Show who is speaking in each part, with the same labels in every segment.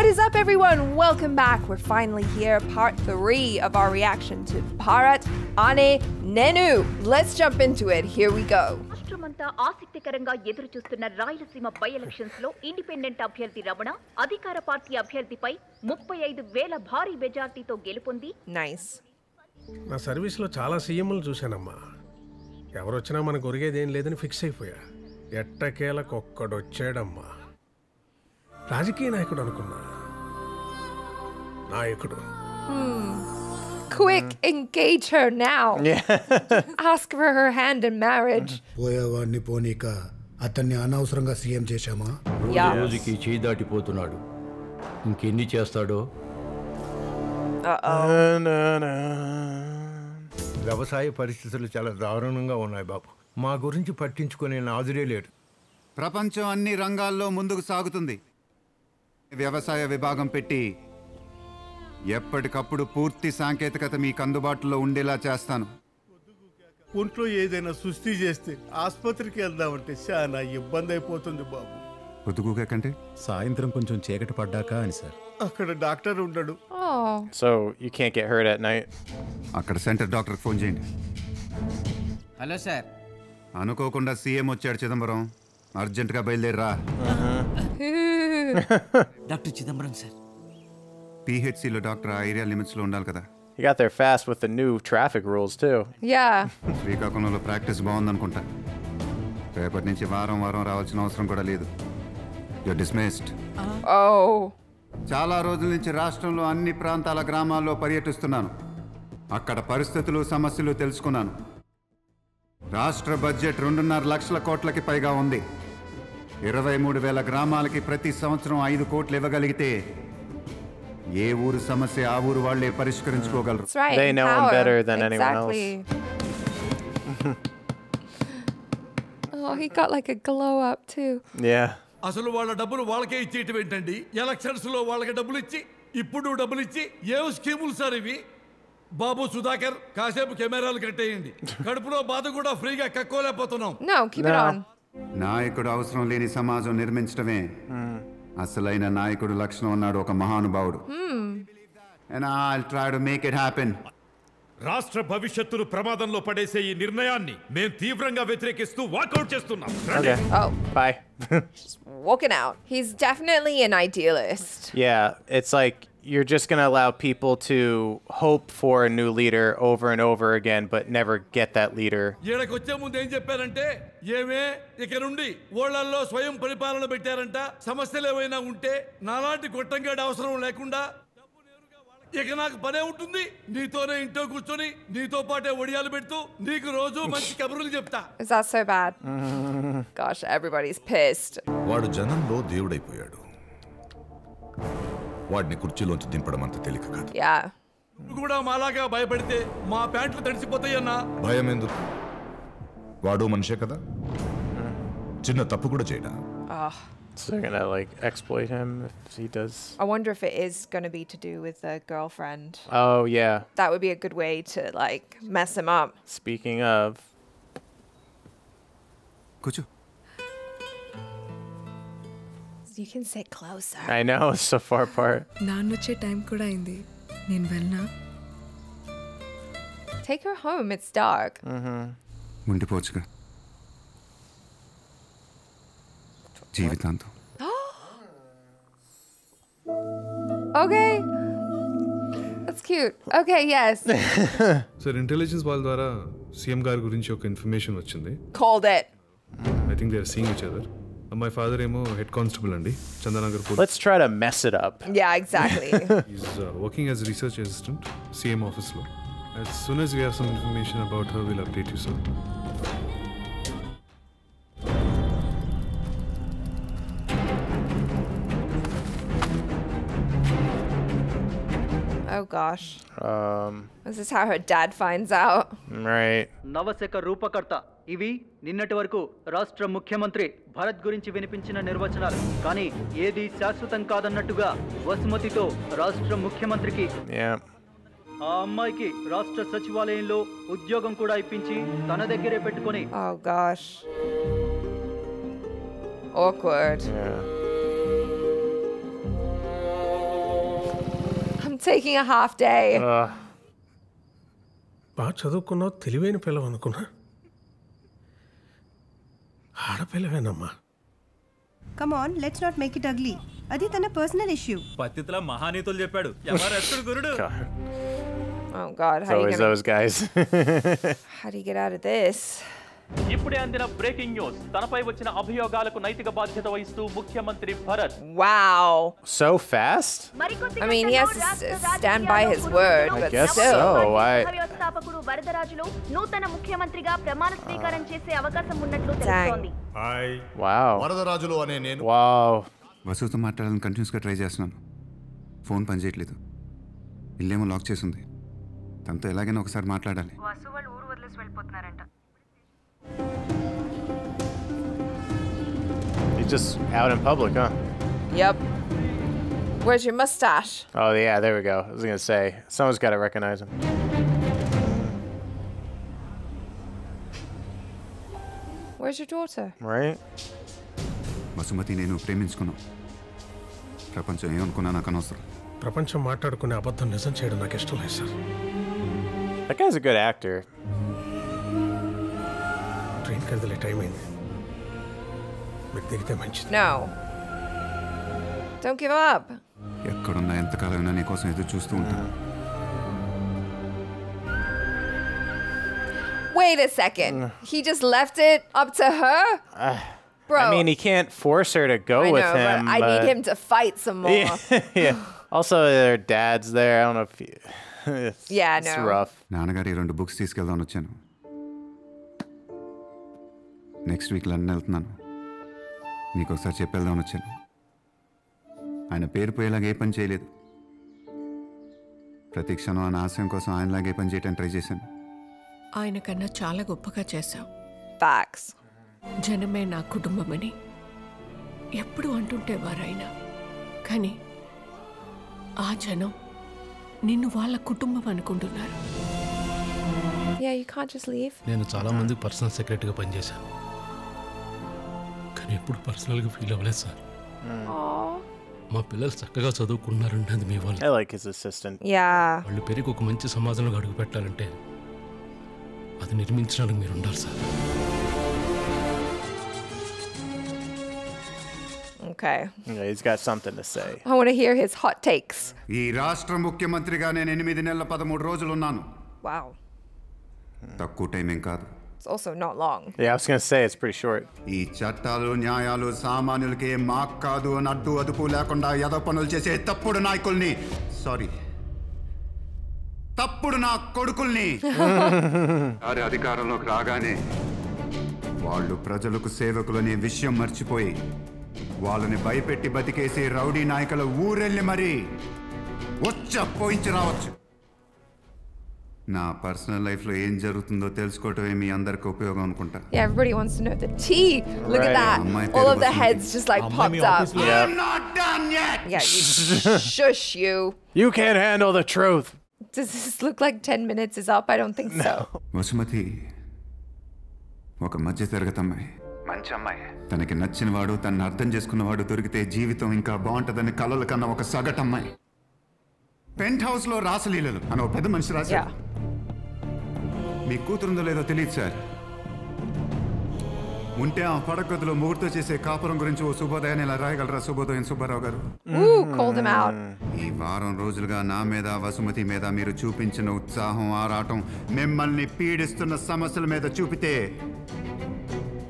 Speaker 1: What is up, everyone? Welcome back. We're finally here, part three of our reaction to Bharat Ane Nenu. Let's jump into it. Here we go.
Speaker 2: రాష్ట్రమంతా ఆసక్తికరంగా ఎదురు చూస్తున్న Rayalaseema by ఎలక్షన్స్లో independent అభ్యర్థి రమణ అధికార party అభ్యర్థిపై ముప్పై ఐదు వేల భారీ మెజార్టీతో గెలుపొంది
Speaker 1: Nice.
Speaker 3: నా సర్వీస్లో చాలా సీఎంలు చూశానమ్మా ఎవరొచ్చినా మనకు ఒరిగేదేం లేదని ఫిక్స్ అయిపోయా ఎట్టకేలకొక్కడొచ్చాడమ్మా రాజకీయ నాయకుడు అనుకున్నా. నాయకుడు.
Speaker 1: Quick, engage her now. Ask for her hand in marriage.
Speaker 4: పోయేవాడిని పోనీక అతన్ని అనవసరంగా సీఎం చేశామా?
Speaker 1: Yeah.
Speaker 5: రోజుకి చేయి దాటిపోతున్నాడు. ఇంకెన్ని చేస్తాడో?
Speaker 6: వ్యవసాయ పరిస్థితులు చాలా దారుణంగా ఉన్నాయి బాబు. మా గురించి పట్టించుకునే నాదురే లేడు.
Speaker 7: ప్రపంచం అన్ని రంగాల్లో ముందుకు సాగుతుంది. వ్యవసాయ విభాగం పెట్టి ఎప్పటికప్పుడు పూర్తి సాంకేతికత మీకు అందుబాటులో ఉండేలా చేస్తాను.
Speaker 8: ఒంట్లో ఏదైనా సుస్థి చేస్తే ఆసుపత్రికి వెళ్దామంటే చాలా ఇబ్బంది అయిపోతుంది బాబు.
Speaker 7: పొద్దుగుగా కంటే?
Speaker 9: సాయంత్రం కొంచెం చీకటి పడ్డాక అని సార్.
Speaker 8: అక్కడ డాక్టర్ ఉండడు.
Speaker 10: So you can't get hurt at night.
Speaker 7: అక్కడ సెంటర్ డాక్టర్కి ఫోన్ చేయండి.
Speaker 11: Hello sir.
Speaker 7: అనుకోకుండా సీఎం వచ్చాడు చిదంబరం. అర్జెంటుగా బయలుదేరరా.
Speaker 11: Doctor Chidambaram sir.
Speaker 7: పిహెచ్సిలో డాక్టర్ ఆ ఏరియా లిమిట్స్లో ఉండాలి కదా.
Speaker 10: You got there fast with the new traffic rules too.
Speaker 1: Yeah.
Speaker 7: శ్రీకాకుళంలో ప్రాక్టీస్ బాగుందనుకుంటా. రేపటి నుంచి వారం వారం రావాల్సిన అవసరం కూడా లేదు. You dismissed
Speaker 1: Oh.
Speaker 7: చాలా రోజుల నుంచి రాష్ట్రంలో అన్ని ప్రాంతాల గ్రామాల్లో పర్యటిస్తున్నాను. అక్కడ పరిస్థితులు సమస్యలు తెలుసుకున్నాను. రాష్ట్ర బడ్జెట్ రెండున్నర లక్షల కోట్లకి పైగా ఉంది. ఇరవై మూడు వేల గ్రామాలకి ప్రతి సంవత్సరం ఐదు కోట్లు ఇవ్వగలిగితే ఏ ఊరు సమస్య ఆ ఊరు వాళ్ళే పరిష్కరించుకోగలరు
Speaker 1: That's right.
Speaker 10: They know him
Speaker 1: power.
Speaker 10: better than anyone else.
Speaker 1: exactly. oh, he got like a glow up too.
Speaker 10: Yeah.
Speaker 8: అసలు వాళ్ళ డబ్బులు వాళ్ళకే ఇచ్చేయటం ఏంటండి ఎలక్షన్స్లో వాళ్ళకి డబ్బులు ఇచ్చి ఇప్పుడు డబ్బులు ఇచ్చి ఏం స్కీములు సార్ ఇవి బాబు సుధాకర్ కాసేపు కెమెరాలు కట్టేయండి కడుపులో బాధ కూడా ఫ్రీగా కక్కోలేకపోతున్నాం
Speaker 1: No, keep it
Speaker 10: No.
Speaker 1: on.
Speaker 7: నాయకుడు అవసరం లేని సమాజం నిర్మించడమే అసలైన నాయకుడు లక్షణం ఉన్నాడు ఒక మహానుభావుడు and I try to make it happen
Speaker 8: రాష్ట్ర భవిష్యత్తును ప్రమాదంలో పడేసే ఈ నిర్ణయాన్ని మేము తీవ్రంగా వ్యతిరేకిస్తూ వాకౌట్ చేస్తున్నాం
Speaker 10: Okay.
Speaker 1: Oh,
Speaker 10: Bye.
Speaker 1: walking out. He's definitely an idealist.
Speaker 10: yeah. It's like you're just gonna allow people to hope for a new leader over and over again, but never get that leader.
Speaker 8: ఈడకి వచ్చే ముందు ఏం చెప్పారంటే ఏమే ఇక నుండి ఊళ్ళల్లో స్వయం పరిపాలన పెట్టారంట సమస్యలు ఏమైనా ఉంటే నాలాంటి గొట్టంగాడి అవసరం లేకుండా ఇక నాకు పనే ఉంటుంది నీతోనే ఇంట్లో కూర్చొని నీతో పాటే ఒడియాలు పెడుతూ నీకు రోజు మంచి కబుర్లు చెప్తా
Speaker 1: Is that so bad? Gosh, everybody's pissed.
Speaker 12: వాడు జనంలో దేవుడైపోయాడు వాడిని కుర్చీలోంచి దింపడం అంత తేలిక కాదు
Speaker 1: Yeah.
Speaker 8: నువ్వు కూడా మాలాగా భయపడితే మా ప్యాంట్లు తడిసిపోతాయన్నా
Speaker 12: భయం ఎందుకు వాడు మనిషే కదా చిన్న తప్పు కూడా చేయడా
Speaker 1: Oh,
Speaker 10: So they're gonna like exploit him if he does.
Speaker 1: I wonder if it is going to be to do with the girlfriend.
Speaker 10: Oh yeah.
Speaker 1: That would be a good way to like mess him up.
Speaker 10: Speaking of,
Speaker 7: కూర్చో
Speaker 1: You can sit closer.
Speaker 10: I know it's so far apart.
Speaker 13: నాన్నొచ్చే time కూడా అయింది నేను వెళ్ళనా
Speaker 1: Take her home. It's dark.
Speaker 7: ఉండిపోవచ్చుగా జీవితాంతం
Speaker 1: Okay. That's cute. Okay, yes.
Speaker 3: Sir intelligence వాళ్ళ ద్వారా CM గారి గురించి ఒక ఇన్ఫర్మేషన్ వచ్చింది
Speaker 1: Called it.
Speaker 3: I think they are seeing each other My father emo head constable andi, Chandanagar Police.
Speaker 10: Let's try to mess it up.
Speaker 1: Yeah, exactly.
Speaker 3: He's uh, working as research assistant, CM office. As soon as we have some information about her, we'll update you, sir.
Speaker 1: Gosh.
Speaker 10: Um,
Speaker 1: This is how her dad finds out.
Speaker 10: right.
Speaker 11: నవశక రూపకర్త ఇవి నిన్నటి వరకు రాష్ట్ర ముఖ్యమంత్రి భరత్ గురించి వినిపించిన నిర్వచనాలు కానీ ఏది శాశ్వతం కాదన్నట్టుగా వసుమతితో రాష్ట్ర ముఖ్యమంత్రికి. ఆ అమ్మాయికి రాష్ట్ర సచివాలయంలో ఉద్యోగం కూడా ఇప్పించి తన దగ్గరే పెట్టుకొని
Speaker 1: Oh gosh. Awkward.
Speaker 10: Yeah.
Speaker 1: Taking a half day.
Speaker 14: బాగా చదువుకున్నావు తెలివైన పిల్లవు అనుకున్నా. ఆడపిల్లవేనమ్మా.
Speaker 15: Come on let's not make it ugly అది తన పర్సనల్ ఇష్యూ
Speaker 16: పత్తితుల మహానీతులు చెప్పాడు. ఎవరెప్పుడు గురుడు?
Speaker 1: Oh God,
Speaker 10: It's
Speaker 1: how do you
Speaker 10: always those guys.
Speaker 1: how do you get out of this?
Speaker 17: ఇప్పుడే అందిన బ్రేకింగ్ న్యూస్. తనపై వచ్చిన అభియోగాలకు నైతిక బాధ్యత వహిస్తూ ముఖ్యమంత్రి Bharat.
Speaker 1: Wow.
Speaker 10: So fast
Speaker 1: I mean he has stand by his word but
Speaker 10: so I
Speaker 2: వ్యవస్థాపకుడు వరదరాజులు నూతన ముఖ్యమంత్రిగా ప్రమాణ స్వీకారం చేసే అవకాశం ఉన్నట్లు తెలుస్తోంది.
Speaker 10: వావ్
Speaker 12: వరదరాజులు అనే నేను
Speaker 7: వావ్ మాట్లాడాలని కంటిన్యూస్గా ట్రై చేస్తున్నాను. ఫోన్ పని చేయట్లేదు. ఇల్లేమో లాక్ చేసింది. తనతో ఎలాగైనా ఒకసారి మాట్లాడాలి.
Speaker 15: వసు వాళ్ళు ఊరు వదిలేసి వెళ్ళిపోతున్నారంట.
Speaker 10: He's just out in public, huh?
Speaker 1: Yep. Where's your mustache?
Speaker 10: Oh, yeah, there we go. I was going to say, someone's got to recognize him.
Speaker 1: Where's your daughter?
Speaker 10: Right?
Speaker 7: Vasumathi నేను ప్రేమించుకున్నాం ప్రపంచం ఏమనుకున్నా నాకు అనవసరం
Speaker 14: ప్రపంచం మాట్లాడుకునే అబద్ధం నిజం చేయడం నాకు ఇష్టం లేదు sir
Speaker 10: That guy's a good actor.
Speaker 14: Train కదిలే టైం అయింది మీరు దిగితే మంచిది
Speaker 1: No. Don't give up.
Speaker 7: ఎక్కడున్నా ఎంతకాలమైనా నీ కోసం ఎదురు చూస్తూ ఉంటాను
Speaker 1: Wait a second. He just left it up to her? Bro.
Speaker 10: I mean, he can't force her to go
Speaker 1: I
Speaker 10: with
Speaker 1: know,
Speaker 10: him.
Speaker 1: but I need
Speaker 10: but-
Speaker 1: him to fight some more.
Speaker 10: Yeah. yeah. Also, their dad's there. I don't know if you. it's,
Speaker 1: Yeah,
Speaker 10: it's
Speaker 1: no.
Speaker 10: rough.
Speaker 7: నాన్నగారు ఈ రెండు books తీసుకెళ్దామని వచ్చాను Next week London వెళ్తున్నాను. నీకు ఒకసారి చెప్పేద్దామని వచ్చాను. ఆయన పేరు పోయేలాగా ఏ పని చేయలేదు. ప్రతి క్షణం ఆయన ఆశయం కోసం ఆయనలాగే పని చేయడానికి ట్రై చేశాను.
Speaker 18: ఆయన కన్నా చాలా గొప్పగా చేశావు. జనమే నా కుటుంబమని ఎప్పుడు అంటుంటేవారు ఆయన కానీ ఆ జనం నిన్ను వాళ్ళ కుటుంబం అనుకుంటున్నారు.
Speaker 14: నేను చాలా మందికి పర్సనల్ సెక్రటరీగా పనిచేశాను. ఎప్పుడు పర్సనల్గా ఫీల్ అవ్వలేదు సార్
Speaker 1: Aw.
Speaker 14: మా పిల్లలు చక్కగా చదువుకున్నారంటే అది మీ వల్ల
Speaker 10: I like his assistant.
Speaker 1: Yeah.
Speaker 14: వాళ్ళు పెరిగి ఒక మంచి సమాజంలో అడుగు పెట్టాలంటే అది నిర్మించడానికి మీరు ఉండాలి sir
Speaker 1: Okay.
Speaker 10: Yeah, he's got something to say.
Speaker 1: I want to hear his hot takes.
Speaker 7: ఈ రాష్ట్ర ముఖ్యమంత్రిగా నేను ఎనిమిది నెలల పదమూడు రోజులు ఉన్నాను
Speaker 1: Wow.
Speaker 7: తక్కువ టైం ఏం కాదు
Speaker 1: It's also not long.
Speaker 10: Yeah, I was to say it's pretty short.
Speaker 7: ఈ చట్టాలు న్యాయాలు సామాన్యులకి ఏం మాక్ కాదు అని అడ్డు అదుపు లేకుండా ఎద పనులు చేసే తప్పుడు నాయకుల్ని సారీ తప్పుడు నా కొడుకుల్ని వారి అధికారంలోకి రాగానే వాళ్ళు ప్రజలకు సేవకులనే విషయం మర్చిపోయి వాళ్ళని భయపెట్టి బతికేసి రౌడీ నాయకుల ఊరెళ్ళి మరీ వచ్చ పోయించి రావచ్చు నా పర్సనల్ లైఫ్లో ఏం జరుగుతుందో తెలుసుకోవటమే మీ అందరికి ఉపయోగం అనుకుంటా
Speaker 1: Yeah, everybody wants to know the tea. Look at
Speaker 7: Right.
Speaker 1: that.
Speaker 7: Amai
Speaker 1: All
Speaker 7: peru
Speaker 1: of the
Speaker 7: vasindi.
Speaker 1: heads just like
Speaker 7: Amai
Speaker 1: popped
Speaker 7: mi
Speaker 1: up.
Speaker 7: office lo- I'm not done yet.
Speaker 1: Yeah, you shush you.
Speaker 10: You can't handle the truth.
Speaker 1: Does this look like 10 minutes is up? I don't think so.
Speaker 7: Vasumathi ఒక మధ్య తరగతి అమ్మాయి మంచి అమ్మాయి తనకి నచ్చిన వాడు తనని అర్థం చేసుకున్నవాడు దొరికితే జీవితం ఇంకా బాగుంటుందని కలలు కన్న ఒక సగటు అమ్మాయి పెంట్ హౌస్లో రాసలీలలు అని ఒక పెద్ద మనిషి రాశారు మీ కూతురుందో లేదో తెలియదు సార్. ఉంటే ఆ పడగదిలో ముగ్గురుతో చేసే కాపురం గురించి ఓ శుభోదయాన్ని ఇలా రాయగలరా శుభోదయం సుబ్బారావు గారు. ఈ వారం రోజులుగా నా మీద వసుమతి మీద మీరు చూపించిన ఉత్సాహం ఆరాటం మిమ్మల్ని పీడిస్తున్న సమస్యల మీద చూపితే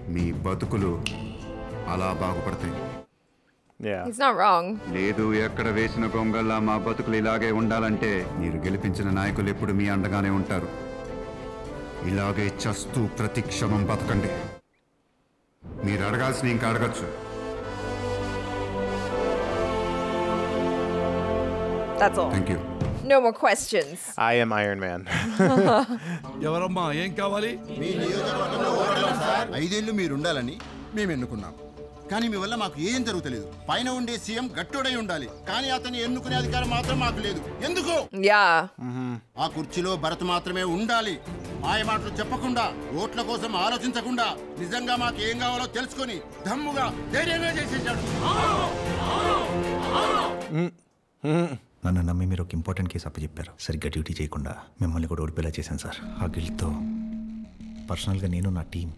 Speaker 7: మీ బతుకులు అలా బాగుపడతాయి.
Speaker 10: Yeah.
Speaker 1: He's not wrong.
Speaker 7: లేదు ఎక్కడ వేసిన గొంగల్లా మా బతుకులు ఇలాగే ఉండాలంటే మీరు గెలిపించిన నాయకులు ఎప్పుడు మీ అండగానే ఉంటారు ఇలాగే చస్తూ ప్రతి క్షణం బతకండి మీరు అడగాల్సిన ఇంకా అడగచ్చు
Speaker 1: That's all.
Speaker 7: Thank you
Speaker 1: No more questions.
Speaker 10: I am Iron Man.
Speaker 8: ఎవరమ్మా ఏం కావాలి
Speaker 19: ఐదేళ్లు మీరు ఉండాలని మేము ఎన్నుకున్నాం కానీ మీ వల్ల మాకు ఏం జరుగుతలేదు. పైన ఉండే సీఎం గట్టోడై ఉండాలి. కానీ అతన్ని ఎన్నుకునే అధికారం మాత్రం మాకు లేదు. ఎందుకు. ఆ కుర్చీలో భరత్ మాత్రమే ఉండాలి. మాయ మాటలు చెప్పకుండా ఓట్ల కోసం ఆలోచించకుండా నిజంగా మాకు ఏం కావాలో తెలుసుకొని దమ్ముగా ధైర్యంగా చేసేసాడు
Speaker 9: నన్ను నమ్మి మీరు ఒక ఇంపార్టెంట్ కేసు అప్పచెప్పారు. సరిగ్గా డ్యూటీ చేయకుండా మిమ్మల్ని కూడా ఓడిపోయేలా చేశాను సార్. ఆ గిల్ట్తో పర్సనల్గా నేను నా టీం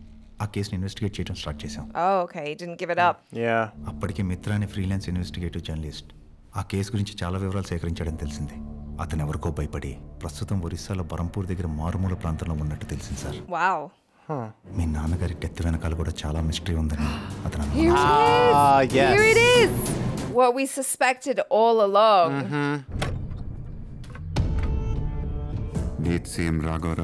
Speaker 9: ఆ కేసుని ఇన్వెస్టిగేట్ చేయడం స్టార్ట్ చేశాం
Speaker 1: Oh, okay. You didn't give it up.
Speaker 10: Yeah.
Speaker 9: అప్పటికే మిత్ర అనే ఫ్రీలాన్స్ ఇన్వెస్టిగేటివ్ జర్నలిస్ట్ ఆ కేసు గురించి చాలా వివరాలు సేకరించాడని తెలిసింది అతను ఎవరికో భయపడి ప్రస్తుతం ఒరిస్సాలో బరంపూర్ దగ్గర మారుమూల ప్రాంతంలో ఉన్నట్టు తెలిసింది సార్
Speaker 1: Wow.
Speaker 9: మీ నాన్నగారి డెత్ వెనకాల కూడా చాలా మిస్టరీ ఉందని అతను
Speaker 1: Here it
Speaker 9: అనుకున్నాడు.
Speaker 1: is. Here it is. What we suspected all along.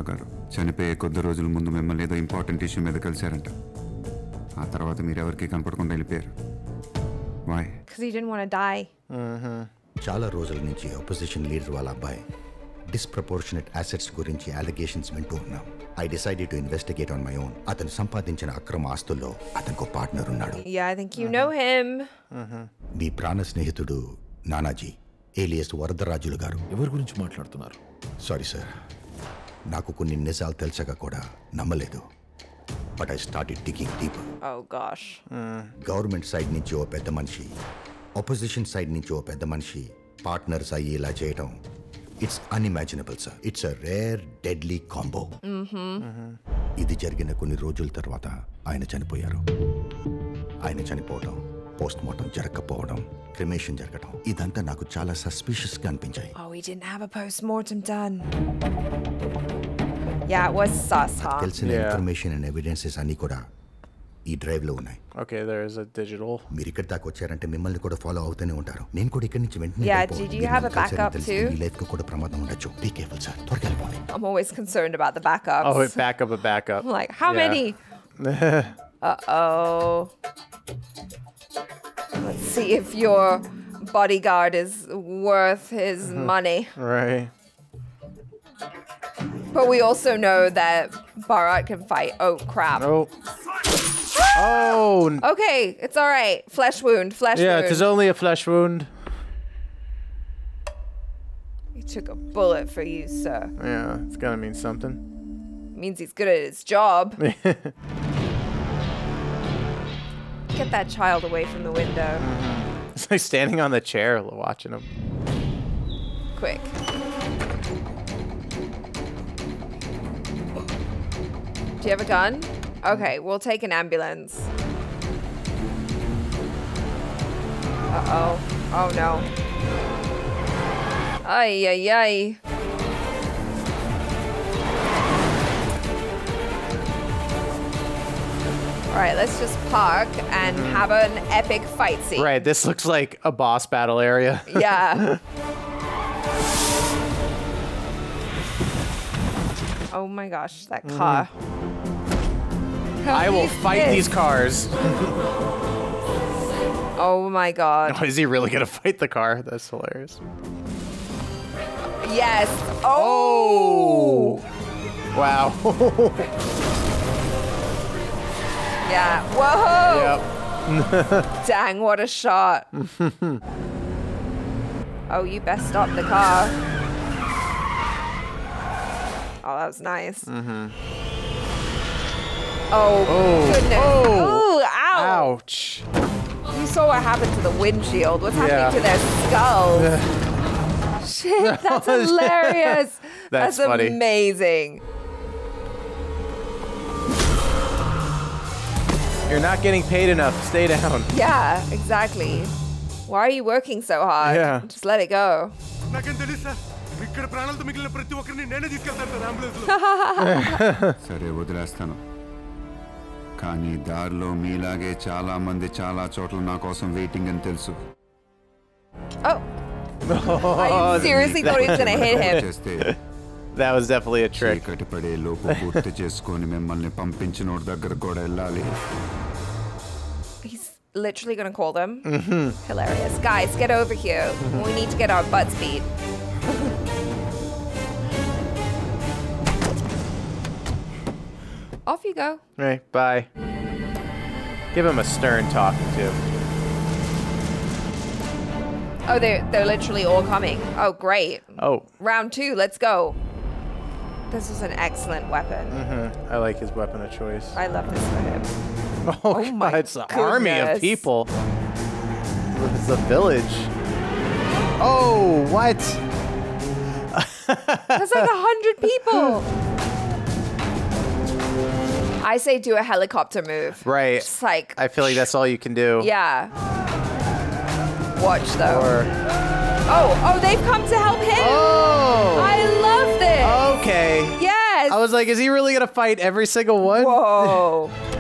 Speaker 7: గారు చనిపోయే కొద్ది రోజుల ముందు మిమ్మల్ని ఏదో ఇంపార్టెంట్ ఇష్యూ మీద కలిశారంట. ఆ తర్వాత మీరు ఎవరికి కనపడకుండా వెళ్ళిపోయారు. వాయ్
Speaker 1: Because he didn't want to die.
Speaker 4: చాలా రోజుల నుంచి అపోజిషన్ లీడర్ వాళ్ళ అబ్బాయి డిస్ప్రపోర్షనెట్ అసెట్స్ గురించి అలిగేషన్స్ వింటూ ఉన్నాం. I decided to investigate on my own అతను సంపాదించిన అక్రమ ఆస్తుల్లో అతనికి ఒక పార్ట్నర్ ఉన్నాడు.
Speaker 1: Yeah, I think you know him.
Speaker 4: మీ ప్రాణ స్నేహితుడు నానాజీ ఏలియస్ వరదరాజులు గారు.
Speaker 20: ఎవరి గురించి మాట్లాడుతున్నారు?
Speaker 4: సారీ సార్ నాకు కొన్ని నిజాలు తెలిసగా కూడా నమ్మలేదు. But I start digging deep
Speaker 1: Oh, gosh.
Speaker 4: Government side నుంచి ఓ పెద్ద మనిషి ఆపోజిషన్ సైడ్ నుంచి ఓ పెద్ద మనిషి పార్ట్నర్స్ అయ్యి ఇలా చేయడం it's unimaginable sir it's a rare deadly
Speaker 1: combo.
Speaker 4: ఇది జరిగిన కొన్ని రోజుల తర్వాత ఆయన చనిపోయారు. ఆయన చనిపోవడం పోస్ట్ మార్టం జరగకపోవడం క్రిమేషన్ జరగడం ఇదంతా నాకు చాలా సస్పిషియస్ గా అనిపించాయి
Speaker 1: Oh, we didn't have a post mortem done. Yeah, it was sus, huh?
Speaker 4: తెలిసిన ఇన్ఫర్మేషన్ అండ్ ఎవిడెన్సెస్ అన్ని కూడా ఈ డ్రైవ్ లో ఉన్నాయి
Speaker 10: Okay, there's a digital.
Speaker 4: మీరు ఇక్కడ దాకా వచ్చారంటే మిమ్మల్ని కూడా ఫాలో అవుతూనే ఉంటారు నేను కూడా ఇక్కడి నుంచి వెంటనే
Speaker 1: Yeah,
Speaker 4: వెళ్ళిపోవాలి.
Speaker 1: did you
Speaker 4: మీరు
Speaker 1: have
Speaker 4: నన్ను
Speaker 1: a
Speaker 4: కలిసారని
Speaker 1: backup
Speaker 4: తెలిస్తే
Speaker 1: too?
Speaker 4: మీ లైఫ్ కు కూడా ప్రమాదం ఉండొచ్చు బీ కేర్ఫుల్ సార్ త్వరగా వెళ్ళిపోండి
Speaker 1: I'm always concerned about the backups.
Speaker 10: Oh, wait, backup a backup.
Speaker 1: I'm like, how
Speaker 10: Yeah.
Speaker 1: many? Uh oh. Let's see if your bodyguard is worth his
Speaker 10: Mhm.
Speaker 1: money.
Speaker 10: Right.
Speaker 1: But we also know that Bharat can fight. Oh, crap.
Speaker 10: Oh. Oh.
Speaker 1: Okay, it's all right. Flesh wound, flesh
Speaker 10: Yeah,
Speaker 1: wound.
Speaker 10: Yeah, it is only a flesh wound.
Speaker 1: He took a bullet for you, sir.
Speaker 10: Yeah, it's gonna mean something.
Speaker 1: Means he's good at his job. Get that child away from the window.
Speaker 10: It's like standing on the chair watching him.
Speaker 1: Quick. Do you have a gun? Okay, we'll take an ambulance. Uh oh. Oh no. Ay, ay, ay. Right, let's just park and mm-hmm. have an epic fight scene.
Speaker 10: Right, this looks like a boss battle area.
Speaker 1: Yeah. Mm-hmm. oh my gosh, that car. Mm-hmm.
Speaker 10: I will fight these cars.
Speaker 1: Oh my god.
Speaker 10: Oh, is he really gonna fight the car? That's hilarious.
Speaker 1: Yes. Oh.
Speaker 10: Wow.
Speaker 1: Yeah. Whoa.
Speaker 10: yep.
Speaker 1: Dang, what a shot. Oh, you best stop the car. Oh, that was nice.
Speaker 10: mm-hmm.
Speaker 1: Oh,
Speaker 10: Oh.
Speaker 1: goodness.
Speaker 10: Oh.
Speaker 1: Ooh, ow.
Speaker 10: Ouch.
Speaker 1: You saw what happened to the windshield. What's happening
Speaker 10: Yeah.
Speaker 1: to their skulls? Shit, that's hilarious.
Speaker 10: That's funny.
Speaker 1: amazing.
Speaker 10: You're not getting paid enough. Stay down.
Speaker 1: Yeah, exactly. Why are you working so hard?
Speaker 10: Yeah.
Speaker 1: Just let it go.
Speaker 8: నాకేం తెలుసు sir ఇక్కడ ప్రాణాలతో మిగిలిన ప్రతి ఒక్కరిని నేనే తీసుకెళ్తాను sir ambulance
Speaker 7: సరే వదిలేస్తాను కానీ దారిలో మీలాగే చాలా మంది చాలా చోట్ల నా కోసం వెయిటింగ్ అని తెలుసు
Speaker 1: Oh. I seriously thought he was gonna hit him.
Speaker 7: చేస్తే
Speaker 10: That was definitely a trick.
Speaker 7: చీకటి పడే లోపు పూర్తి చేసుకొని మిమ్మల్ని పంపించినోడి దగ్గర కూడా వెళ్ళాలి
Speaker 1: He's literally gonna call them.
Speaker 10: Mhm.
Speaker 1: Hilarious. Guys, get over here. We need to get our butts beat. Off you go.
Speaker 10: Right, bye. Give him a stern talk too.
Speaker 1: Oh, they're they're literally all coming. Oh, great.
Speaker 10: Oh.
Speaker 1: Round two, let's go. This is an excellent weapon.
Speaker 10: Mm-hmm. I like his weapon of choice.
Speaker 1: I love this weapon. him.
Speaker 10: Oh, God, it's an army of people. It's a village. Oh, what?
Speaker 1: That's like a hundred people. I say do a helicopter move.
Speaker 10: Right.
Speaker 1: Just like
Speaker 10: I feel like that's all you can do.
Speaker 1: yeah. Watch though.
Speaker 10: Or
Speaker 1: Oh, oh, they've come to help him.
Speaker 10: Oh.
Speaker 1: I
Speaker 10: okay.
Speaker 1: Yes.
Speaker 10: I was like, is he really gonna fight every single one?
Speaker 1: Whoa.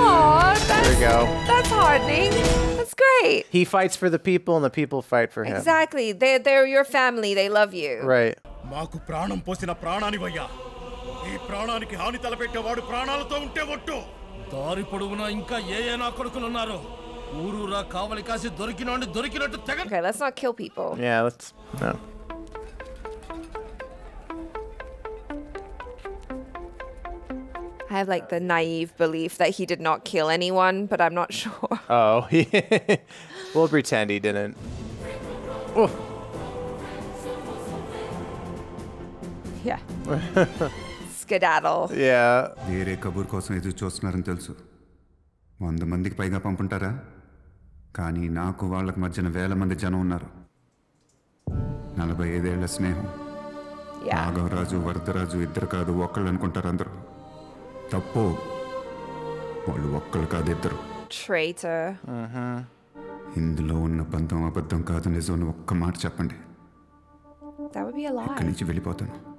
Speaker 1: Aw, that's,
Speaker 10: There we go.
Speaker 1: that's heartening. That's great.
Speaker 10: He fights for the people, and the people fight for him.
Speaker 1: Exactly. They're, they're your family. They love you.
Speaker 10: Right.
Speaker 20: మాకు ప్రాణం పోసిన ప్రాణానివయ్యా ఈ ప్రాణానికి హాని తలపెట్టేవాడు ప్రాణాలతో ఉంటే ఒట్టు
Speaker 8: దారి పొడుగునా ఇంకా ఏ ఏ నా కొడుకులు ఉన్నారో ఊరూరా కావలి కాసి దొరికినోడిని దొరికినట్టు తెగ
Speaker 1: Okay, let's not kill people.
Speaker 10: Yeah. Let's no.
Speaker 1: I have like the naive belief that he did not kill anyone, but I'm not sure.
Speaker 10: Oh, we'll pretend he didn't. Oh.
Speaker 1: Yeah. Skedaddle.
Speaker 10: Yeah.
Speaker 7: వేరే కబూర్ కోసం ఎదురు చూస్తున్నారని తెలుసు వంద మందికి పైగా పంపుంటారా కానీ నాకు వాళ్ళకి మధ్యన వేల మంది జనం ఉన్నారు. నలభై ఐదేళ్ళ స్నేహం. నాగవరాజు వరదరాజు ఇద్దరు కాదు ఒక్కళ్ళు అనుకుంటారు అందరూ. తప్పు వాళ్ళు ఒక్కళ్ళు కాదు ఇద్దరు. ఇందులో ఉన్న బంధం అబద్ధం కాదు నిజం అని ఒక్క మాట చెప్పండి. ఇక్కడి నుంచి వెళ్ళిపోతాను?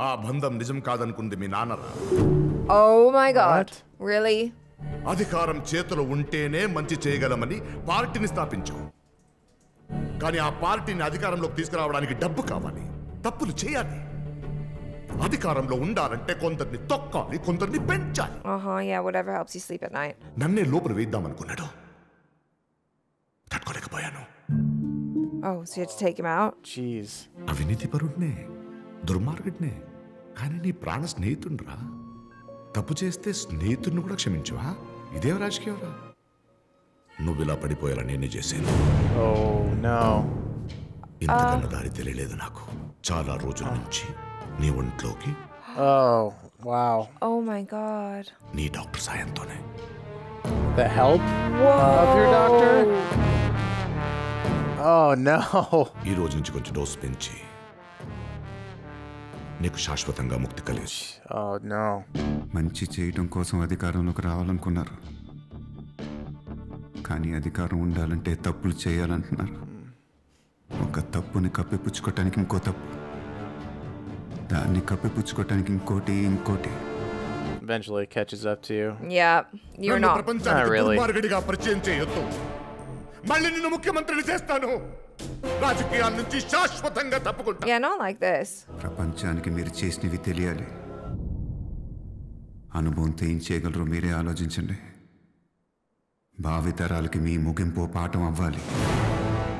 Speaker 12: ఆ బంధం నిజం కాదనుకుంది మీ నాన్నరా
Speaker 1: Oh my god. Really?
Speaker 12: అధికారం చేతిలో ఉంటేనే మంచి చేయగలమని పార్టీని స్థాపించాం కానీ ఆ పార్టీని అధికారంలోకి తీసుకురావడానికి డబ్బు కావాలి తప్పులు చేయాలి అధికారంలో ఉండాలంటే కొందరిని తొక్కాలి కొందరిని పెంచాలి
Speaker 1: Uh huh. Yeah, whatever helps you sleep at night.
Speaker 12: నన్నే లోపల వేద్దామనుకున్నాడు తట్టుకోలేకపోయాను
Speaker 1: Oh, so you had to take him out?
Speaker 10: Jeez.
Speaker 12: అవినీతి పరుడినే దుర్మార్గుడినే కానీ నీ ప్రాణ స్నేహితుడిరా తప్పు చేస్తే స్నేహితుడిని కూడా క్షమించవా ఇదేం రాజకీయంరా నువ్వు ఇలా పడిపోయేలా నేనే చేశాను
Speaker 10: Oh.
Speaker 12: ఇంతకన్నా దారి తెలియలేదు నాకు చాలా రోజుల నుంచి నీ ఒంట్లోకి
Speaker 10: Oh.
Speaker 1: Oh.
Speaker 12: నీ డాక్టర్ సాయంతోనే
Speaker 10: The help of your doctor? Oh no.
Speaker 12: ఈ రోజు నుంచి కొంచెం డోస్ పెంచి నీకు శాశ్వతంగా ముక్తి కలిగి
Speaker 10: Oh no.
Speaker 7: మంచి చేయటం కోసం అధికారంలోకి రావాలనుకున్నారు కానీ అధికారం ఉండాలంటే తప్పులు చేయాలంటున్నారు ఒక తప్పుని కప్పిపుచ్చుకోవటానికి ఇంకో తప్పు దాన్ని కప్పిపుచ్చుకోవటానికి ఇంకోటి ఇంకోటి
Speaker 10: Eventually it catches up to you.
Speaker 1: Yeah, you're not.
Speaker 10: Not really.
Speaker 12: మళ్ళీ నిన్ను ముఖ్యమంత్రిని చేస్తాను రాజకీయాల నుంచి శాశ్వతంగా తప్పుకుంటా
Speaker 1: Yeah, not like this.
Speaker 7: ప్రపంచానికి మీరు చేసినవి తెలియాలి అనుభవంతో ఏం చేయగలరో మీరే ఆలోచించండి భావితరాలకి మీ ముగింపు పాఠం అవ్వాలి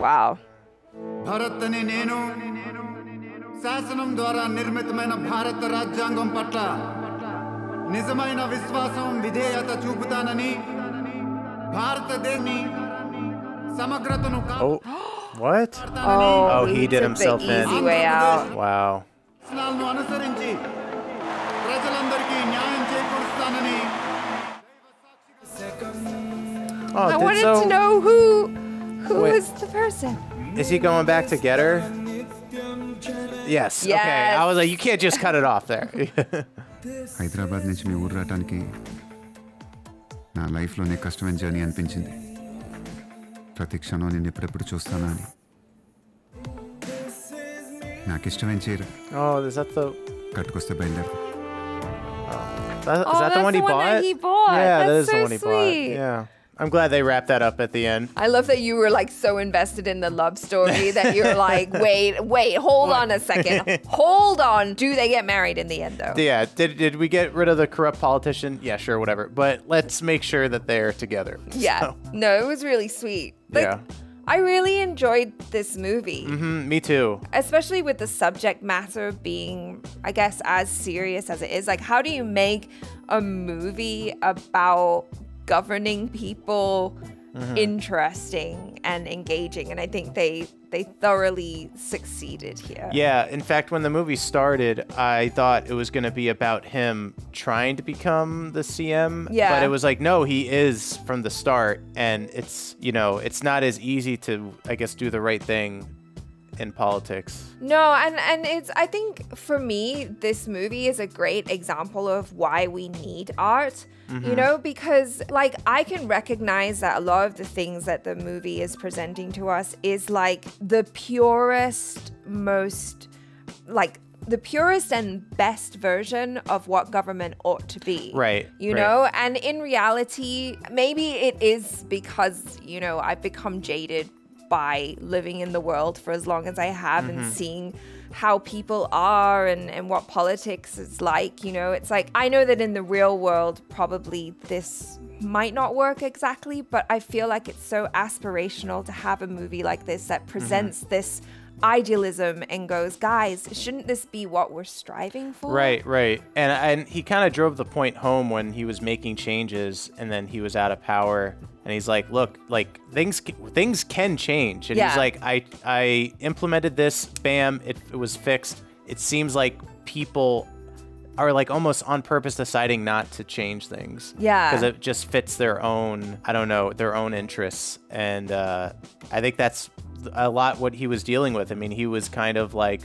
Speaker 1: Wow.
Speaker 7: భరత్ అని నేను శాసనం ద్వారా నిర్మితమైన భారత రాజ్యాంగం పట్ల నిజమైన విశ్వాసం విధేయత చూపుతానని భారతదేశాన్ని సమగ్రతను
Speaker 10: Oh. What?
Speaker 1: Oh,
Speaker 10: Oh,
Speaker 1: he
Speaker 10: he did
Speaker 1: took the
Speaker 10: himself in.
Speaker 1: easy way out.
Speaker 10: Wow.
Speaker 7: శాసనాలను అనుసరించి ప్రజలందరికీ న్యాయం చేకూరుస్తానని
Speaker 10: Oh,
Speaker 1: I
Speaker 10: did
Speaker 1: wanted
Speaker 10: so.
Speaker 1: to know who who
Speaker 10: Wait.
Speaker 1: was the person.
Speaker 10: Is he going back to get her? Yes. Okay. I was like, you can't just cut it off there.
Speaker 7: Hyderabad నుంచి మీ ఊరు రావడానికి నా లైఫ్లోనే కష్టమైన journey అనిపించింది ప్రతి క్షణం నేను ఎప్పుడెప్పుడు చూస్తానా అని నాకు ఇష్టమైన చీర
Speaker 10: oh, is that the?
Speaker 7: కట్టుకొస్తే బయలుదేరు
Speaker 10: That, is
Speaker 1: Oh,
Speaker 10: that the
Speaker 1: that's
Speaker 10: one he
Speaker 1: the one
Speaker 10: bought?
Speaker 1: that he bought.
Speaker 10: Yeah, that
Speaker 1: That's
Speaker 10: is the
Speaker 1: so
Speaker 10: one he
Speaker 1: sweet.
Speaker 10: bought. Yeah. I'm glad they wrapped that up at the end.
Speaker 1: I love that you were like so invested in the love story that you're like, wait, wait, hold on a second. Hold on. Do they get married in the end though?
Speaker 10: Yeah. Did did we get rid of the corrupt politician? Yeah, sure, whatever. But let's make sure that they're together.
Speaker 1: Yeah. No, it was really sweet. Like,
Speaker 10: yeah.
Speaker 1: I really enjoyed this movie.
Speaker 10: hmm Me too.
Speaker 1: especially with the subject matter being, I guess, as serious as it is. Like, how do you make a movie about governing people
Speaker 10: Mhm.
Speaker 1: interesting and engaging, and I think they they thoroughly succeeded here.
Speaker 10: Yeah, in fact, when the movie started, I thought it was going to be about him trying to become the CM.
Speaker 1: Yeah.
Speaker 10: But it was like, no, he is from the start. And it's, you know, it's not as easy to, I guess, do the right thing in politics.
Speaker 1: No, and and it's I think for me this movie is a great example of why we need art. You
Speaker 10: Mhm.
Speaker 1: know, because like I can recognize that a lot of the things that the movie is presenting to us is like the purest most like the purest and best version of what government ought to be.
Speaker 10: Right,
Speaker 1: You
Speaker 10: right.
Speaker 1: know, and in reality, maybe it is because, you know, I've become jaded by living in the world for as long as I have
Speaker 10: Mhm.
Speaker 1: and seeing how people are and, and what politics is like. You know, it's like I know that in the real world, probably this might not work exactly, but I feel like it's so aspirational to have a movie like this that presents this idealism and goes, guys, shouldn't this be what we're striving for?
Speaker 10: Right, right. And and he kind of drove the point home when he was making changes and then he was out of power and he's like, "Look, like things things can change." And
Speaker 1: Yeah.
Speaker 10: he's like, "I I implemented this, bam, it, it was fixed. It seems like people are like almost on purpose deciding not to change things.
Speaker 1: Yeah.
Speaker 10: Because it just fits their own, I don't know, their own interests. And uh, I think that's a lot what he was dealing with. I mean, he was kind of like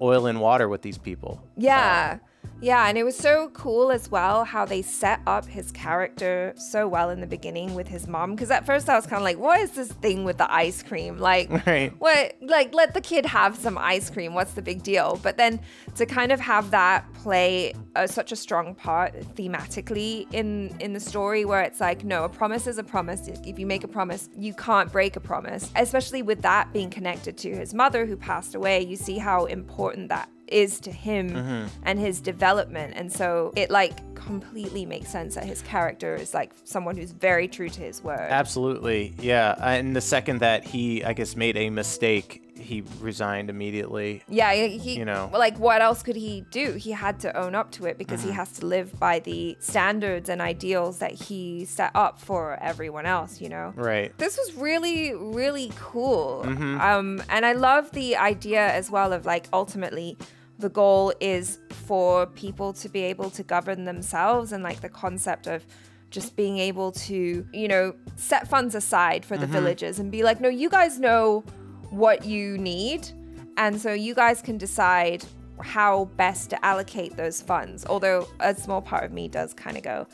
Speaker 10: oil and water with these people.
Speaker 1: Yeah. Yeah, and it was so cool as well how they set up his character so well in the beginning with his mom. Because at first I was kind of like, what is this thing with the ice cream? Like,
Speaker 10: Right.
Speaker 1: what? Like, let the kid have some ice cream. What's the big deal? But then to kind of have that play uh, such a strong part thematically in in the story, where it's like, no, a promise is a promise. If you make a promise, you can't break a promise. Especially with that being connected to his mother who passed away, you see how important that is to him
Speaker 10: Mhm.
Speaker 1: and his development. And so it like completely makes sense that his character is like someone who's very true to his word.
Speaker 10: Absolutely, yeah. And the second that he, I guess, made a mistake, he resigned immediately.
Speaker 1: Yeah, he, he-
Speaker 10: you know.
Speaker 1: like what else could he do? He had to own up to it because he
Speaker 10: Mhm.
Speaker 1: has to live by the standards and ideals that he set up for everyone else, you know.
Speaker 10: Right.
Speaker 1: This was really, really cool.
Speaker 10: Mhm.
Speaker 1: Um, and I love the idea as well of like ultimately the goal is for people to be able to govern themselves and like the concept of just being able to, you know, set funds aside for the
Speaker 10: Mhm.
Speaker 1: villagers and be like, no, you guys know what you need. And so you guys can decide how best to allocate those funds. Although a small part of me does kind of go,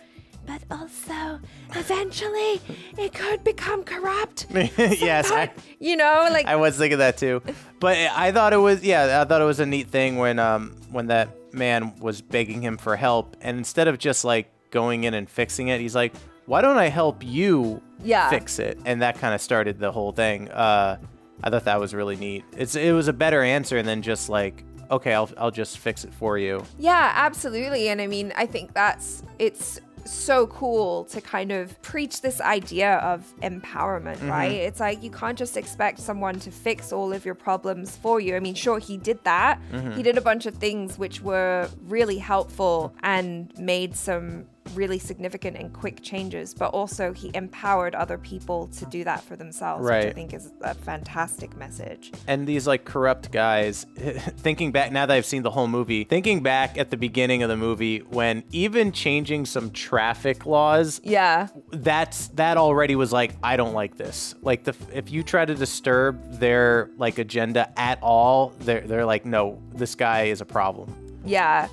Speaker 1: but also eventually it could become corrupt.
Speaker 10: yes, I,
Speaker 1: You know, like
Speaker 10: I was thinking that too. But I thought it was, yeah, I thought it was a neat thing when, um, when that man was begging him for help, and instead of just like going in and fixing it, he's like, "Why don't I help you
Speaker 1: Yeah.
Speaker 10: fix it?" And that kind of started the whole thing. Uh, I thought that was really neat. It's it was a better answer than just like, "Okay, I'll I'll just fix it for you."
Speaker 1: Yeah, absolutely. And I mean, I think that's it's so cool to kind of preach this idea of empowerment,
Speaker 10: Mhm.
Speaker 1: right? It's like you can't just expect someone to fix all of your problems for you. I mean, sure, he did that.
Speaker 10: Mhm.
Speaker 1: He did a bunch of things which were really helpful and made some really significant and quick changes, but also he empowered other people to do that for themselves, which I think is a fantastic message.
Speaker 10: and these like corrupt guys thinking back now that i've seen the whole movie thinking back at the beginning of the movie when even changing some traffic laws
Speaker 1: yeah
Speaker 10: that's that already was like i don't like this like the if you try to disturb their like agenda at all they're they're like no this guy is a problem
Speaker 1: Yeah.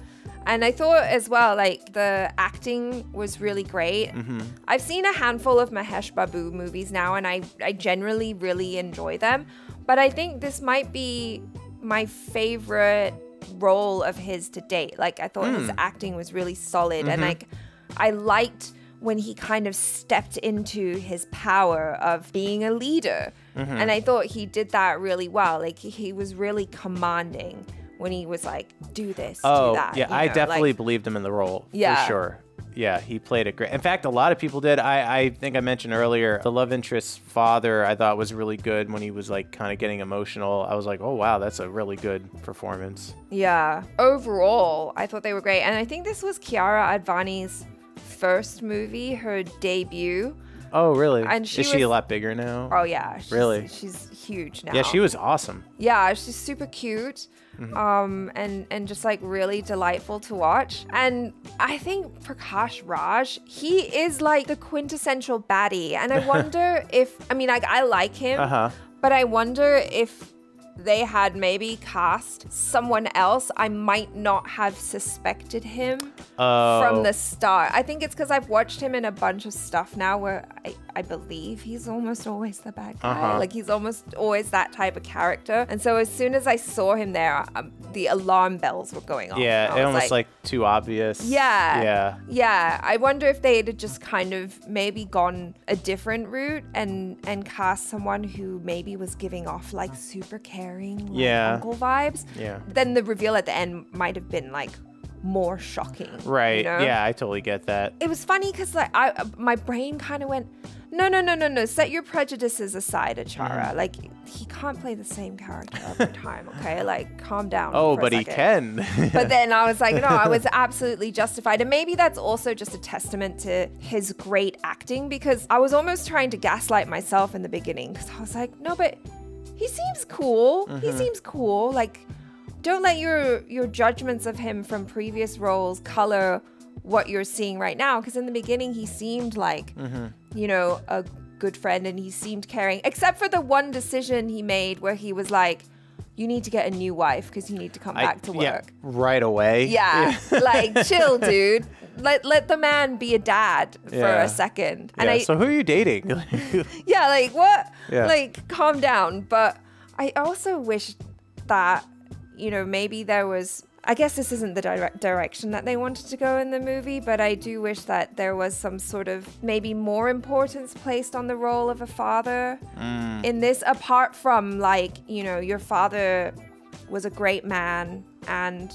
Speaker 1: And I thought as well, like the acting was really great.
Speaker 10: Mhm.
Speaker 1: I've seen a handful of Mahesh Babu movies now, and I, I generally really enjoy them. But I think this might be my favorite role of his to date. Like, I thought his
Speaker 10: Mm.
Speaker 1: acting was really solid, and
Speaker 10: Mhm.
Speaker 1: like, I liked when he kind of stepped into his power of being a leader.
Speaker 10: Mhm.
Speaker 1: And I thought he did that really well. Like, he was really commanding when he was like, do this,
Speaker 10: oh
Speaker 1: do that.
Speaker 10: yeah i
Speaker 1: know,
Speaker 10: definitely
Speaker 1: like-
Speaker 10: believed him in the role
Speaker 1: Yeah.
Speaker 10: for sure yeah he played it great in fact a lot of people did i i think i mentioned earlier the love interest's father i thought was really good when he was like kind of getting emotional i was like oh wow that's a really good performance
Speaker 1: Yeah. Overall, I thought they were great. And I think this was Kiara Advani's first movie, her debut.
Speaker 10: Oh, really?
Speaker 1: And she
Speaker 10: Is she a lot bigger now?
Speaker 1: Oh yeah, she's,
Speaker 10: Really?
Speaker 1: She's huge now.
Speaker 10: Yeah, she was awesome.
Speaker 1: Yeah, she's super cute.
Speaker 10: Mhm.
Speaker 1: Um, and and just like really delightful to watch. And I think Prakash Raj, he is like the quintessential baddie. And I wonder if I mean like I like him,
Speaker 10: Uh-huh.
Speaker 1: but I wonder if they had maybe cast someone else, I might not have suspected him
Speaker 10: Oh.
Speaker 1: from the start. I think it's because I've watched him in a bunch of stuff now where I, I believe he's almost always the bad guy.
Speaker 10: Uh-huh.
Speaker 1: Like he's almost always that type of character. And so as soon as I saw him there, um, the alarm bells were going off.
Speaker 10: Yeah, it
Speaker 1: was
Speaker 10: almost like, too obvious.
Speaker 1: yeah.
Speaker 10: Yeah.
Speaker 1: Yeah. I wonder if they had just kind of maybe gone a different route and and cast someone who maybe was giving off like super caring like,
Speaker 10: Yeah.
Speaker 1: uncle vibes.
Speaker 10: Yeah.
Speaker 1: Then the reveal at the end might have been like more shocking. you
Speaker 10: Right.
Speaker 1: know?
Speaker 10: Yeah, I totally get that.
Speaker 1: It was funny because like I uh, my brain kind of went, no, no, no, no, no. Set your prejudices aside, Achara.
Speaker 10: Mhm.
Speaker 1: Like he can't play the same character every time. Okay, like calm down.
Speaker 10: Oh, but he can.
Speaker 1: But then I was like, no, I was absolutely justified. And maybe that's also just a testament to his great acting because I was almost trying to gaslight myself in the beginning because I was like, no, but he seems cool. He
Speaker 10: Mhm.
Speaker 1: seems cool. Like, don't let your your judgments of him from previous roles color what you're seeing right now because in the beginning he seemed like
Speaker 10: Mm-hmm.
Speaker 1: you know, a good friend and he seemed caring, except for the one decision he made where he was like, you need to get a new wife because you need to come
Speaker 10: I-
Speaker 1: back to work.
Speaker 10: yeah, right away.
Speaker 1: Yeah, like chill, dude. Let let the man be a dad for
Speaker 10: Yeah.
Speaker 1: a second. And
Speaker 10: yeah.
Speaker 1: I
Speaker 10: so who are you dating?
Speaker 1: yeah, like what?
Speaker 10: Yeah.
Speaker 1: Like calm down. But I also wish that you know maybe there was. I guess this isn't the direct direction that they wanted to go in the movie, but I do wish that there was some sort of maybe more importance placed on the role of a father
Speaker 10: Mm.
Speaker 1: in this, apart from like, you know, your father was a great man and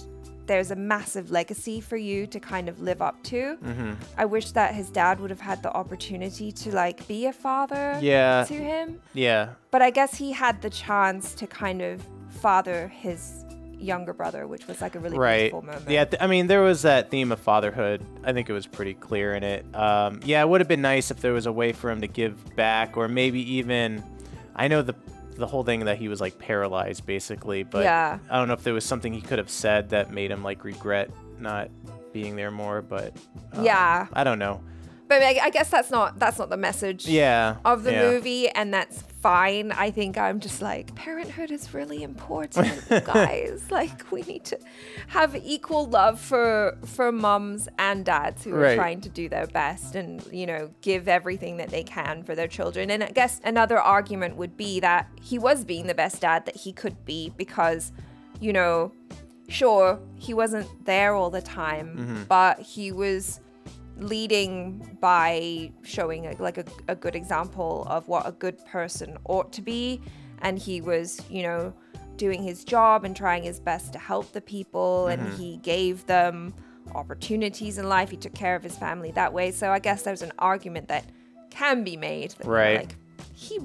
Speaker 1: there's a massive legacy for you to kind of live up to.
Speaker 10: Mhm.
Speaker 1: I wish that his dad would have had the opportunity to like be a father
Speaker 10: Yeah.
Speaker 1: to him.
Speaker 10: Yeah.
Speaker 1: But I guess he had the chance to kind of father his younger brother, which was like a really
Speaker 10: right.
Speaker 1: beautiful moment.
Speaker 10: Yeah, I mean, there was that theme of fatherhood. I think it was pretty clear in it. Um, yeah, it would have been nice if there was a way for him to give back, or maybe even, I know the the whole thing that he was like paralyzed basically, but
Speaker 1: Yeah.
Speaker 10: I don't know if there was something he could have said that made him like regret not being there more. But um,
Speaker 1: Yeah.
Speaker 10: I don't know.
Speaker 1: But I, I guess that's not that's not the message
Speaker 10: Yeah,
Speaker 1: of the
Speaker 10: yeah.
Speaker 1: movie, and that's fine. I think I'm just like parenthood is really important, guys. like we need to have equal love for for mums and dads who are trying to do their best and you know give everything that they can for their children. And I guess another argument would be that he was being the best dad that he could be because you know sure he wasn't there all the time
Speaker 10: Mhm.
Speaker 1: but he was leading by showing a, like a, a good example of what a good person ought to be and he was you know doing his job and trying his best to help the people and
Speaker 10: Mhm.
Speaker 1: he gave them opportunities in life he took care of his family that way so i guess there's an argument that can be made that, you know,
Speaker 10: Right.
Speaker 1: like he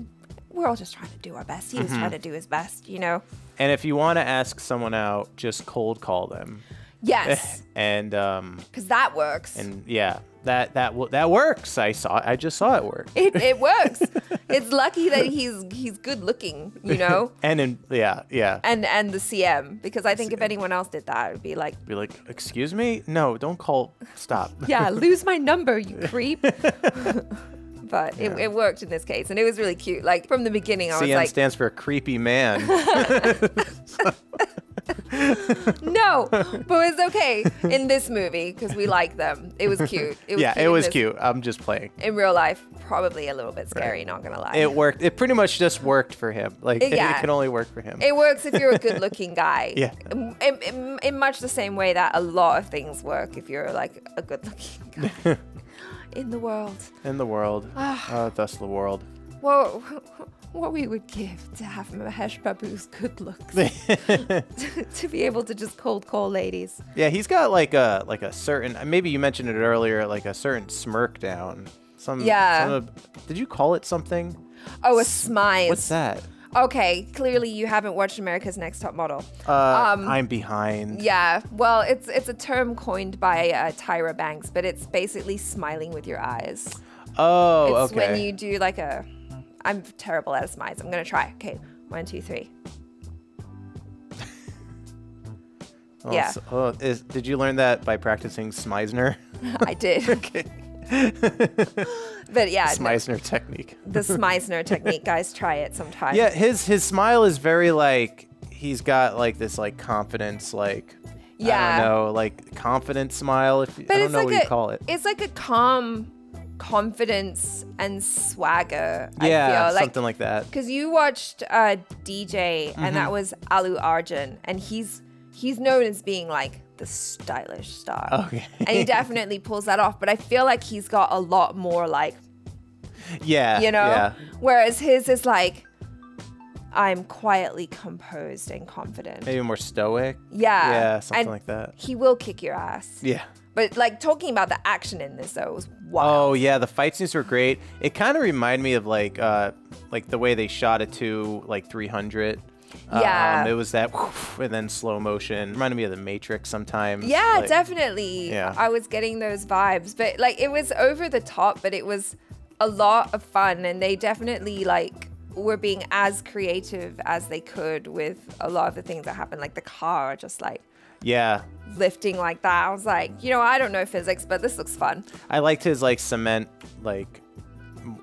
Speaker 1: we're all just trying to do our best he was
Speaker 10: Mhm.
Speaker 1: trying to do his best you know
Speaker 10: And if you want to ask someone out, just cold call them.
Speaker 1: Yes
Speaker 10: and um,
Speaker 1: because that works
Speaker 10: and yeah, that that that works. I saw. I just saw it work.
Speaker 1: it, it works it's lucky that he's he's good looking you know
Speaker 10: and in yeah, yeah.
Speaker 1: and and the cm because i think if anyone else did that it would be like
Speaker 10: Be like, excuse me? No, don't call. Stop.
Speaker 1: yeah lose my number you creep but it, it worked in this case and it was really cute like from the beginning i was
Speaker 10: CM
Speaker 1: like
Speaker 10: stands for a creepy man.
Speaker 1: no but it's okay in this movie because we like them it was cute it was
Speaker 10: yeah,
Speaker 1: cute
Speaker 10: it was
Speaker 1: this-
Speaker 10: cute. I'm just playing.
Speaker 1: in real life probably a little bit scary not gonna lie
Speaker 10: It worked. It pretty much just worked for him. Like
Speaker 1: It- yeah.
Speaker 10: it can only work for him.
Speaker 1: It works if you're a good looking guy.
Speaker 10: Yeah.
Speaker 1: In, in, in much the same way that a lot of things work if you're like a good looking guy in the world.
Speaker 10: In the world.
Speaker 1: Ah.
Speaker 10: uh, thus the world.
Speaker 1: Well, what we would give to have Mahesh Babu's good looks. to, to be able to just cold call ladies.
Speaker 10: Yeah, he's got like a like a certain. Maybe you mentioned it earlier, like a certain smirk down. Some.
Speaker 1: Yeah.
Speaker 10: some of- did you call it something?
Speaker 1: Oh, a smize.
Speaker 10: What's that?
Speaker 1: Okay, clearly you haven't watched America's Next Top Model.
Speaker 10: Uh,
Speaker 1: Um,
Speaker 10: I'm behind.
Speaker 1: Yeah, well, it's it's a term coined by uh, Tyra Banks, but it's basically smiling with your eyes.
Speaker 10: Oh,
Speaker 1: it's
Speaker 10: okay.
Speaker 1: when you do like a. I'm terrible at a smize. I'm gonna try. Okay, one, two, three.
Speaker 10: Oh,
Speaker 1: yeah.
Speaker 10: so- oh, is, did you learn that by practicing Smeisner?
Speaker 1: I did.
Speaker 10: okay.
Speaker 1: But yeah, no,
Speaker 10: Smeisner technique.
Speaker 1: the Smeisner technique, guys, try it sometime.
Speaker 10: Yeah, his his smile is very like he's got like this like confidence like I
Speaker 1: Yeah.
Speaker 10: don't know like confident smile if
Speaker 1: But
Speaker 10: I don't know
Speaker 1: like
Speaker 10: what
Speaker 1: a,
Speaker 10: you call it.
Speaker 1: It's like a calm confidence and swagger. I
Speaker 10: Yeah.
Speaker 1: Like,
Speaker 10: something like that.
Speaker 1: Because you watched uh, DJ, and that
Speaker 10: Mhm.
Speaker 1: was Allu Arjun, and he's he's known as being like the stylish star.
Speaker 10: Okay.
Speaker 1: and he definitely pulls that off. But I feel like he's got a lot more like
Speaker 10: Yeah.
Speaker 1: you know.
Speaker 10: Yeah.
Speaker 1: Whereas his is like, I'm quietly composed and confident.
Speaker 10: Maybe more stoic.
Speaker 1: Yeah.
Speaker 10: Yeah, something
Speaker 1: and
Speaker 10: like that.
Speaker 1: He will kick your ass.
Speaker 10: Yeah.
Speaker 1: But like talking about the action in this though was wild.
Speaker 10: Oh yeah, the fight scenes were great. It kind of reminded me of like uh like the way they shot it to like 300.
Speaker 1: Yeah.
Speaker 10: Um, it was that and then slow motion. Reminded me of the Matrix sometimes.
Speaker 1: Yeah,
Speaker 10: like-
Speaker 1: definitely.
Speaker 10: Yeah.
Speaker 1: I was getting those vibes, but like it was over the top, but it was a lot of fun, and they definitely like were being as creative as they could with a lot of the things that happened, like the car just like
Speaker 10: Yeah.
Speaker 1: lifting like that. I was like, you know, I don't know physics, but this looks fun.
Speaker 10: I liked his like cement like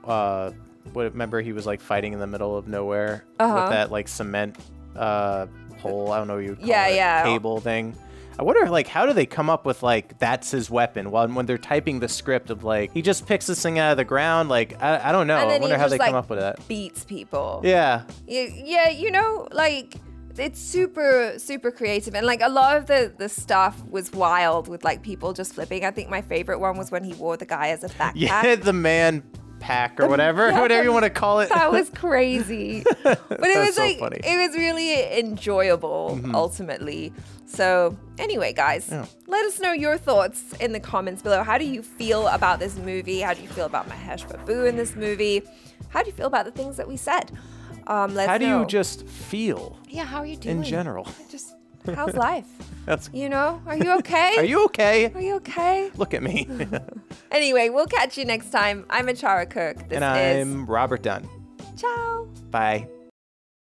Speaker 10: uh what remember he was like fighting in the middle of nowhere
Speaker 1: Uh-huh.
Speaker 10: with that like cement uh pole, I don't know what you would call
Speaker 1: Yeah,
Speaker 10: it,
Speaker 1: yeah.
Speaker 10: cable thing. I wonder like how do they come up with like that's his weapon while when they're typing the script of like he just picks this thing out of the ground like I, I don't know. I wonder how
Speaker 1: just,
Speaker 10: they
Speaker 1: like,
Speaker 10: come up with that.
Speaker 1: Beats people.
Speaker 10: Yeah.
Speaker 1: Yeah, you know, like it's super super creative and like a lot of the the stuff was wild with like people just flipping. I think my favorite one was when he wore the guy as a backpack.
Speaker 10: Yeah, the man pack or whatever,
Speaker 1: yeah,
Speaker 10: whatever you want to call it.
Speaker 1: That was crazy. But it was
Speaker 10: so
Speaker 1: like
Speaker 10: funny.
Speaker 1: it was really enjoyable
Speaker 10: Mhm.
Speaker 1: ultimately. So anyway, guys,
Speaker 10: Yeah.
Speaker 1: let us know your thoughts in the comments below. How do you feel about this movie? How do you feel about Mahesh Babu in this movie? How do you feel about the things that we said? Um, let's
Speaker 10: how do
Speaker 1: know.
Speaker 10: you just feel
Speaker 1: Yeah, how are you doing?
Speaker 10: in general?
Speaker 1: Just how's life?
Speaker 10: That's
Speaker 1: You know, are you okay?
Speaker 10: Are you okay?
Speaker 1: Are you okay?
Speaker 10: Look at me.
Speaker 1: Anyway, we'll catch you next time. I'm Achara Cook. This
Speaker 10: and I'm Robert Dunne.
Speaker 1: Ciao.
Speaker 10: Bye.